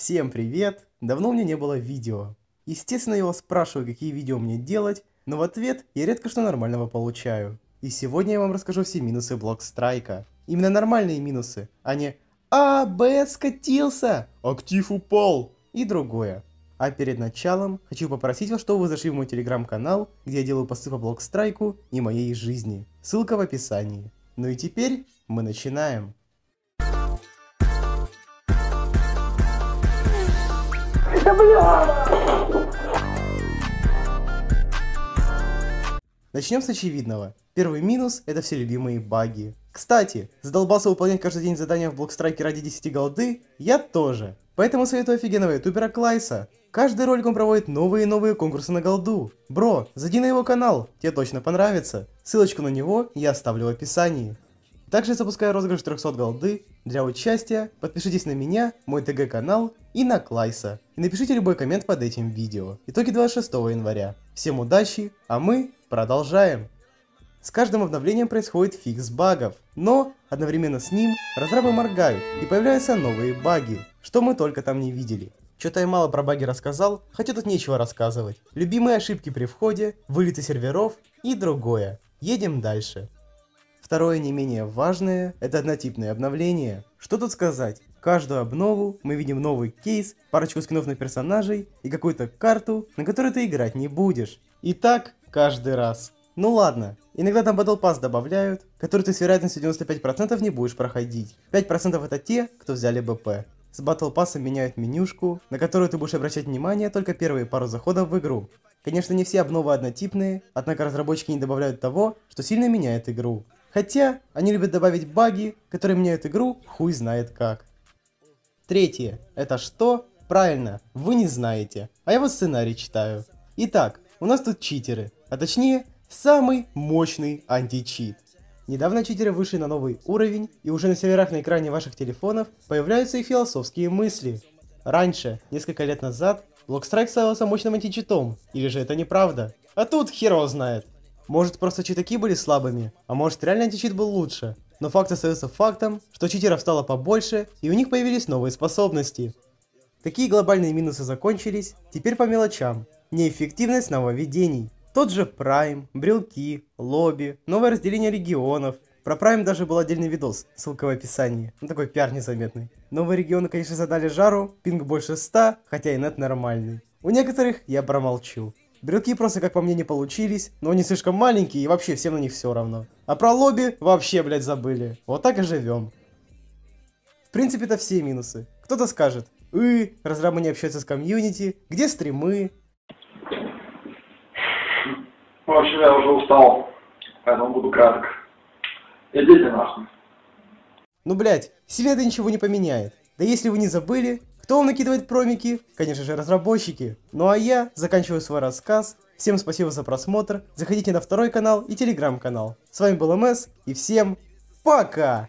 Всем привет! Давно у меня не было видео. Естественно, я вас спрашиваю, какие видео мне делать, но в ответ я редко что нормального получаю. И сегодня я вам расскажу все минусы Блокстрайка. Именно нормальные минусы, а не «А, Б скатился! Актив упал!» и другое. А перед началом хочу попросить вас, чтобы вы зашли в мой телеграм-канал, где я делаю посты по Блокстрайку и моей жизни. Ссылка в описании. Ну и теперь мы начинаем. Начнем с очевидного. Первый минус – это все любимые баги. Кстати, задолбался выполнять каждый день задания в Блокстрайке ради 10 голды? Я тоже. Поэтому советую офигенного ютубера Клайса. Каждый ролик он проводит новые и новые конкурсы на голду. Бро, зайди на его канал, тебе точно понравится. Ссылочку на него я оставлю в описании. Также запускаю розыгрыш 300 голды. Для участия подпишитесь на меня, мой ТГ-канал и на Клайса. И напишите любой коммент под этим видео. Итоги 26 января. Всем удачи, а мы продолжаем. С каждым обновлением происходит фикс багов, но одновременно с ним разрабы моргают и появляются новые баги, что мы только там не видели. Что-то я мало про баги рассказал, хотя тут нечего рассказывать. Любимые ошибки при входе, вылеты серверов и другое. Едем дальше. Второе не менее важное – это однотипные обновления. Что тут сказать? Каждую обнову мы видим новый кейс, парочку скинов на персонажей и какую-то карту, на которой ты играть не будешь. И так каждый раз. Ну ладно, иногда там Battle Pass добавляют, который ты с вероятностью 95% не будешь проходить. 5% это те, кто взяли БП. С Battle Pass меняют менюшку, на которую ты будешь обращать внимание только первые пару заходов в игру. Конечно, не все обновы однотипные, однако разработчики не добавляют того, что сильно меняет игру. Хотя, они любят добавить баги, которые меняют игру хуй знает как. Третье. Это что? Правильно, вы не знаете. А я вот сценарий читаю. Итак, у нас тут читеры. А точнее, самый мощный античит. Недавно читеры вышли на новый уровень, и уже на серверах на экране ваших телефонов появляются их философские мысли. Раньше, несколько лет назад, Blockstrike ставился мощным античитом, или же это неправда? А тут херо знает. Может просто читаки были слабыми, а может реально античит был лучше. Но факт остается фактом, что читеров стало побольше, и у них появились новые способности. Какие глобальные минусы закончились, теперь по мелочам. Неэффективность нововведений. Тот же Prime, брелки, лобби, новое разделение регионов. Про Prime даже был отдельный видос, ссылка в описании. Ну такой пиар незаметный. Новые регионы, конечно, задали жару, пинг больше 100, хотя и нет нормальный. У некоторых я промолчу. Брелки просто, как по мне, не получились, но они слишком маленькие и вообще всем на них все равно. А про лобби вообще, блядь, забыли. Вот так и живем. В принципе, это все минусы. Кто-то скажет, «Ы, разрабы не общаются с комьюнити, где стримы?» В общем, я уже устал, поэтому буду краток. Идите нахуй. Ну, блядь, себе это ничего не поменяет. Да если вы не забыли, кто накидывает промики? Конечно же, разработчики. Ну а я заканчиваю свой рассказ. Всем спасибо за просмотр. Заходите на второй канал и телеграм-канал. С вами был МС и всем пока!